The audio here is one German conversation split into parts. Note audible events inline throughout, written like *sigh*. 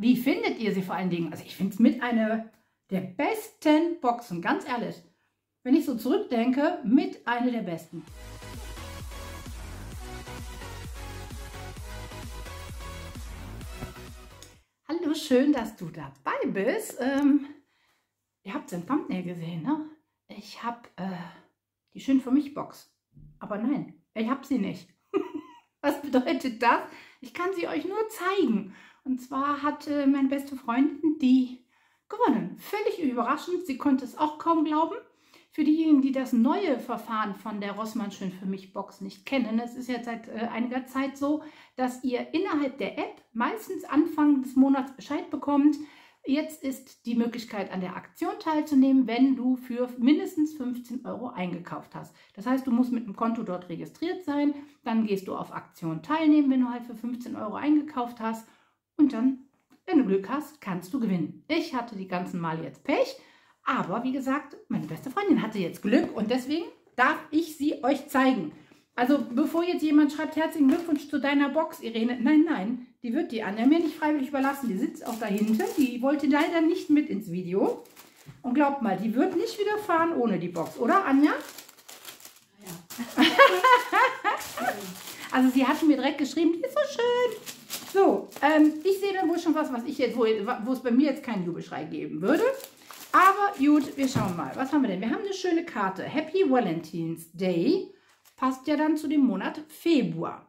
Wie findet ihr sie vor allen Dingen? Also ich finde es mit einer der besten Boxen, ganz ehrlich. Wenn ich so zurückdenke, mit einer der besten. Hallo, schön, dass du dabei bist. Ähm, ihr habt den Thumbnail gesehen, ne? Ich habe äh, die Schön für mich Box. Aber nein, ich habe sie nicht. *laughs* Was bedeutet das? Ich kann sie euch nur zeigen. Und zwar hatte meine beste Freundin die gewonnen. Völlig überraschend. Sie konnte es auch kaum glauben. Für diejenigen, die das neue Verfahren von der Rossmann Schön für mich Box nicht kennen, es ist jetzt seit äh, einiger Zeit so, dass ihr innerhalb der App meistens Anfang des Monats Bescheid bekommt. Jetzt ist die Möglichkeit, an der Aktion teilzunehmen, wenn du für mindestens 15 Euro eingekauft hast. Das heißt, du musst mit einem Konto dort registriert sein, dann gehst du auf Aktion teilnehmen, wenn du halt für 15 Euro eingekauft hast und dann, wenn du Glück hast, kannst du gewinnen. Ich hatte die ganzen Male jetzt Pech, aber wie gesagt, meine beste Freundin hatte jetzt Glück und deswegen darf ich sie euch zeigen. Also bevor jetzt jemand schreibt, herzlichen Glückwunsch zu deiner Box, Irene. Nein, nein, die wird die Anja mir nicht freiwillig überlassen. Die sitzt auch da hinten. Die wollte leider nicht mit ins Video. Und glaubt mal, die wird nicht wieder fahren ohne die Box, oder Anja? Ja. *laughs* *laughs* also sie hat mir direkt geschrieben, die ist so schön. So, ähm, ich sehe da wohl schon was, was ich jetzt, wo, wo es bei mir jetzt keinen Jubelschrei geben würde. Aber gut, wir schauen mal. Was haben wir denn? Wir haben eine schöne Karte. Happy Valentine's Day. Passt ja dann zu dem Monat Februar.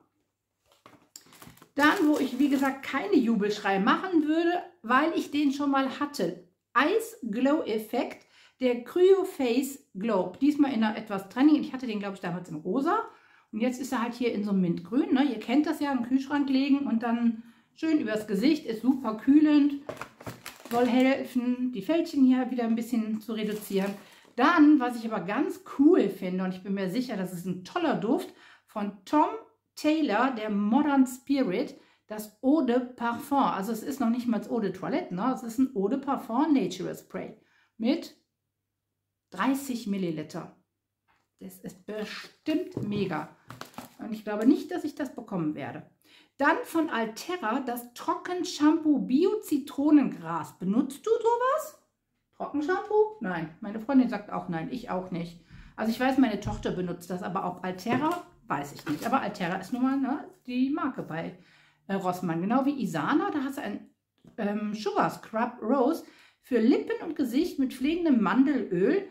Dann, wo ich, wie gesagt, keine Jubelschrei machen würde, weil ich den schon mal hatte. Ice Glow Effekt, der Cryo Face Globe. Diesmal in einer etwas Training. Ich hatte den, glaube ich, damals in rosa. Und jetzt ist er halt hier in so einem Mintgrün. Ne? Ihr kennt das ja, im Kühlschrank legen und dann schön übers Gesicht. Ist super kühlend. Soll helfen, die Fältchen hier wieder ein bisschen zu reduzieren. Dann, was ich aber ganz cool finde, und ich bin mir sicher, das ist ein toller Duft, von Tom Taylor, der Modern Spirit, das Eau de Parfum. Also es ist noch nicht mal Eau de Toilette, ne? es ist ein Eau de Parfum Natural Spray mit 30 Milliliter. Das ist bestimmt mega. Und ich glaube nicht, dass ich das bekommen werde. Dann von Alterra das Trockenshampoo Bio-Zitronengras. Benutzt du sowas? Trockenshampoo? Nein. Meine Freundin sagt auch nein. Ich auch nicht. Also ich weiß, meine Tochter benutzt das, aber ob Alterra, weiß ich nicht. Aber Alterra ist nun mal ne, die Marke bei äh, Rossmann. Genau wie Isana, da hast du ein ähm, Sugar Scrub Rose für Lippen und Gesicht mit pflegendem Mandelöl.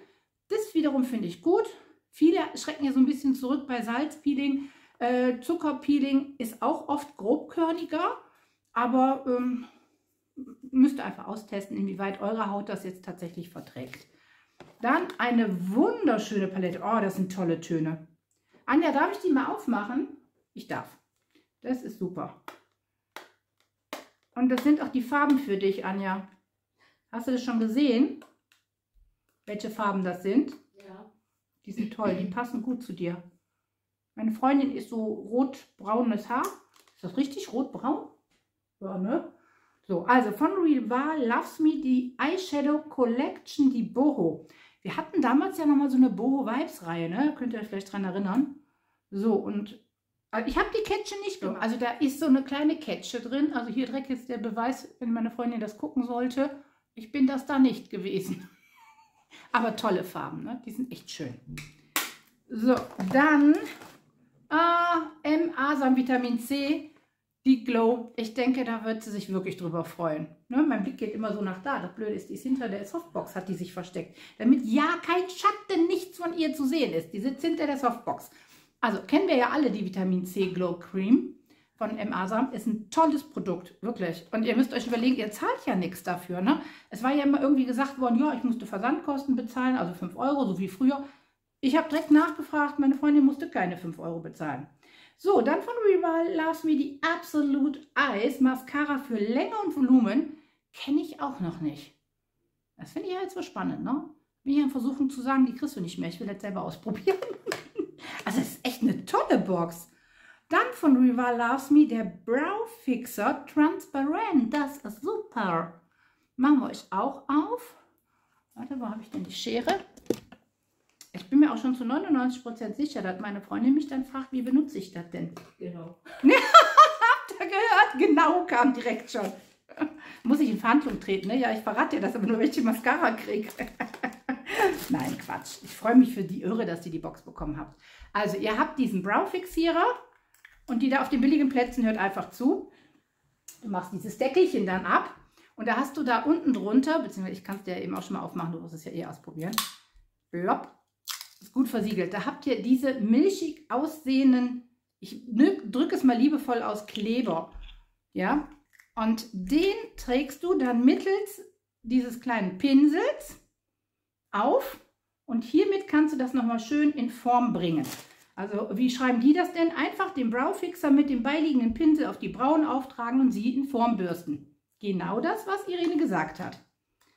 Das wiederum finde ich gut. Viele schrecken ja so ein bisschen zurück bei Salzpeeling. Äh, Zuckerpeeling ist auch oft grobkörniger, aber ähm, müsst ihr einfach austesten, inwieweit eure Haut das jetzt tatsächlich verträgt. Dann eine wunderschöne Palette. Oh, das sind tolle Töne. Anja, darf ich die mal aufmachen? Ich darf. Das ist super. Und das sind auch die Farben für dich, Anja. Hast du das schon gesehen? Welche Farben das sind? Die sind toll, die passen gut zu dir. Meine Freundin ist so rot-braunes Haar. Ist das richtig? Rot-braun? Ja, ne? So, also von Rival Loves Me die Eyeshadow Collection, die Boho. Wir hatten damals ja nochmal so eine Boho Vibes Reihe, ne? Könnt ihr euch vielleicht dran erinnern? So, und also ich habe die Ketsche nicht gemacht. Also da ist so eine kleine Ketsche drin. Also hier direkt ist der Beweis, wenn meine Freundin das gucken sollte. Ich bin das da nicht gewesen. *laughs* Aber tolle Farben, ne? die sind echt schön. So, dann äh, M-Asam Vitamin C, die Glow. Ich denke, da wird sie sich wirklich drüber freuen. Ne? Mein Blick geht immer so nach da. Das Blöde ist, die ist hinter der Softbox, hat die sich versteckt. Damit ja kein Schatten, nichts von ihr zu sehen ist. Die sitzt hinter der Softbox. Also kennen wir ja alle die Vitamin C Glow Cream von M. Asam ist ein tolles Produkt, wirklich. Und ihr müsst euch überlegen, ihr zahlt ja nichts dafür. Ne? Es war ja immer irgendwie gesagt worden, ja, ich musste Versandkosten bezahlen, also 5 Euro, so wie früher. Ich habe direkt nachgefragt, meine Freundin musste keine 5 Euro bezahlen. So, dann von Rival Loves Me die Absolute Eyes Mascara für Länge und Volumen. Kenne ich auch noch nicht. Das finde ich ja jetzt so spannend, ne? Bin ja versuchen zu sagen, die kriegst du nicht mehr. Ich will jetzt selber ausprobieren. *laughs* also es ist echt eine tolle Box. Dann von Rival Loves Me der Brow Fixer Transparent. Das ist super. Machen wir euch auch auf. Warte, wo habe ich denn die Schere? Ich bin mir auch schon zu 99% sicher, dass meine Freundin mich dann fragt, wie benutze ich das denn? Genau. *laughs* Habt ihr gehört? Genau kam direkt schon. *laughs* muss ich in Verhandlung treten. Ne? Ja, ich verrate dir das, aber nur welche Mascara kriege. *laughs* Nein, Quatsch. Ich freue mich für die Irre, dass ihr die Box bekommen habt. Also, ihr habt diesen Brow-Fixierer und die da auf den billigen Plätzen hört einfach zu. Du machst dieses Deckelchen dann ab und da hast du da unten drunter, beziehungsweise ich kann es dir eben auch schon mal aufmachen, du wirst es ja eh ausprobieren. Blopp, gut versiegelt. Da habt ihr diese milchig aussehenden, ich drücke es mal liebevoll aus, Kleber. Ja, und den trägst du dann mittels dieses kleinen Pinsels auf und hiermit kannst du das nochmal schön in Form bringen. Also wie schreiben die das denn? Einfach den Browfixer mit dem beiliegenden Pinsel auf die Brauen auftragen und sie in Form bürsten. Genau das, was Irene gesagt hat.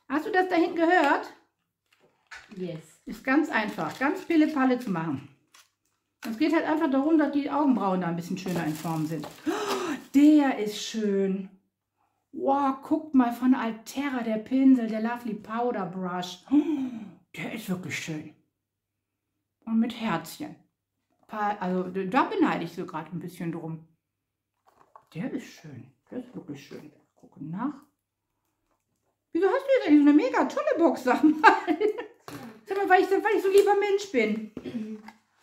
Hast du das da hinten gehört? Yes. Ist ganz einfach, ganz pille-palle zu machen. Es geht halt einfach darum, dass die Augenbrauen da ein bisschen schöner in Form sind. Oh, der ist schön. Wow, guckt mal von Altera, der Pinsel, der Lovely Powder Brush. Oh, der ist wirklich schön. Und mit Herzchen. Also da beneide ich so gerade ein bisschen drum. Der ist schön. Der ist wirklich schön. Gucken nach. Wieso hast du jetzt eigentlich so eine mega tolle Box, sag mal? *laughs* Sag mal, weil ich, weil ich so lieber Mensch bin.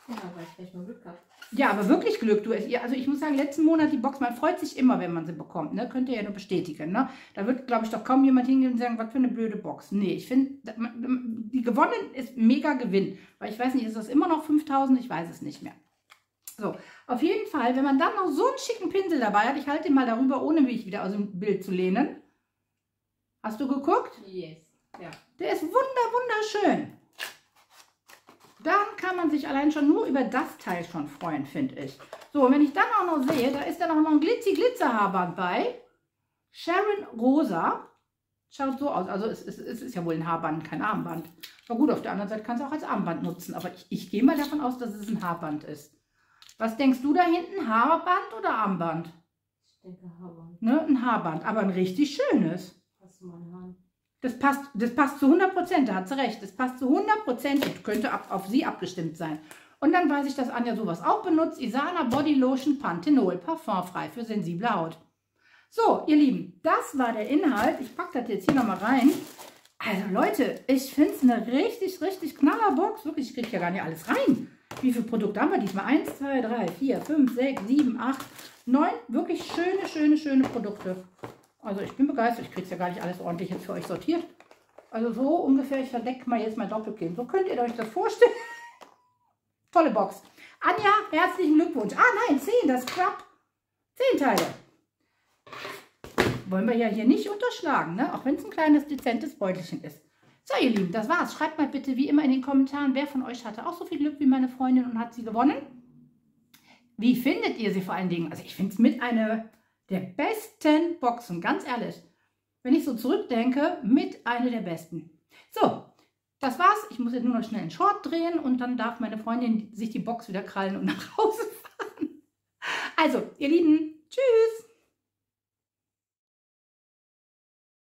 Ja, weil ich vielleicht mal Glück habe. Ja, aber wirklich Glück. Du, also ich muss sagen, letzten Monat die Box, man freut sich immer, wenn man sie bekommt. Ne? Könnt ihr ja nur bestätigen. Ne? Da wird, glaube ich, doch kaum jemand hingehen und sagen, was für eine blöde Box. Nee, ich finde, die gewonnen ist mega Gewinn. Weil ich weiß nicht, ist das immer noch 5000? Ich weiß es nicht mehr. So, auf jeden Fall, wenn man dann noch so einen schicken Pinsel dabei hat, ich halte ihn mal darüber, ohne mich wieder aus dem Bild zu lehnen. Hast du geguckt? Yes. Ja. Der ist wunder, wunderschön. Dann kann man sich allein schon nur über das Teil schon freuen, finde ich. So, und wenn ich dann auch noch sehe, da ist dann auch noch ein Glitzy-Glitzer-Haarband bei. Sharon Rosa. Schaut so aus. Also es, es, es, ist ja wohl ein Haarband, kein Armband. Aber gut, auf der anderen Seite kannst du auch als Armband nutzen. Aber ich, ich gehe mal davon aus, dass es ein Haarband ist. Was denkst du da hinten? Haarband oder Armband? Ich denke Haarband. Ne, ein Haarband, aber ein richtig schönes. Hast du meine Hand? Das passt, das passt zu 100 Prozent, da hat sie recht. Das passt zu 100 Prozent, könnte ab, auf sie abgestimmt sein. Und dann weiß ich, dass Anja sowas auch benutzt. Isana Body Lotion Panthenol, parfumfrei für sensible Haut. So, ihr Lieben, das war der Inhalt. Ich packe das jetzt hier nochmal rein. Also Leute, ich finde es eine richtig, richtig knaller Box. Wirklich, ich kriege ja gar nicht alles rein. Wie viele Produkte haben wir diesmal? 1, 2, 3, 4, 5, 6, 7, 8, 9. Wirklich schöne, schöne, schöne Produkte. Also ich bin begeistert. Ich kriege es ja gar nicht alles ordentlich jetzt für euch sortiert. Also so ungefähr, ich verdecke mal jetzt mein Doppelkinn. So könnt ihr euch das vorstellen. *laughs* Tolle Box. Anja, herzlichen Glückwunsch. Ah nein, 10, das klappt. 10 Teile. Wollen wir ja hier nicht unterschlagen, ne? auch wenn es ein kleines, dezentes Beutelchen ist. So, ihr Lieben, das war's. Schreibt mal bitte wie immer in den Kommentaren, wer von euch hatte auch so viel Glück wie meine Freundin und hat sie gewonnen. Wie findet ihr sie vor allen Dingen? Also ich finde es mit einer der besten Boxen, ganz ehrlich. Wenn ich so zurückdenke, mit einer der besten. So, das war's. Ich muss jetzt nur noch schnell einen Short drehen und dann darf meine Freundin sich die Box wieder krallen und nach Hause fahren. Also, ihr Lieben, tschüss.